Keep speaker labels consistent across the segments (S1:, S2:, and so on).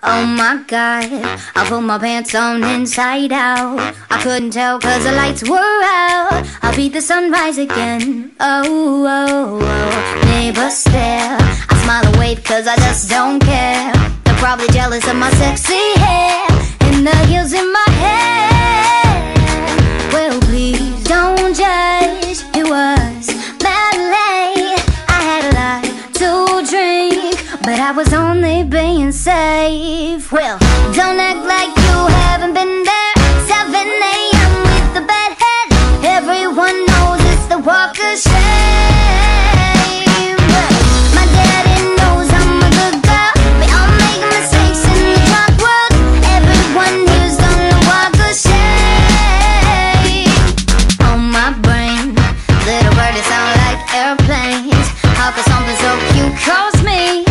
S1: Oh my god, I put my pants on inside out. I couldn't tell cause the lights were out. I'll beat the sunrise again. Oh, oh, oh. Neighbors stare. I smile and wave cause I just don't care. They're probably jealous of my sexy hair and the heels in my hair. But I was only being safe. Well, don't act like you haven't been there. 7 a.m. with the bed head. Everyone knows it's the walk of shame. But my daddy knows I'm a good girl. We all make mistakes in the drunk world. Everyone here's gonna walk of shame. On my brain, little birdies sound like airplanes. How could something so cute cause me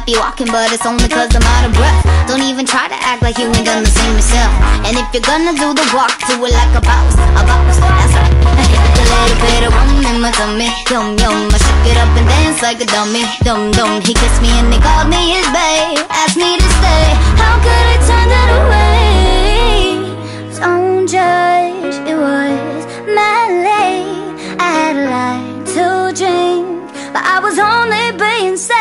S1: might be walking, but it's only cause I'm out of breath. Don't even try to act like you ain't done the same yourself. And if you're gonna do the walk, do it like a boss, a boss. That's right. A little bit of rum in my tummy, yum yum. I shake it up and dance like a dummy, dum dum. He kissed me and he called me his babe, asked me to stay. How could I turn that away? Don't judge, it was my late. I had a lot to drink, but I was only being safe.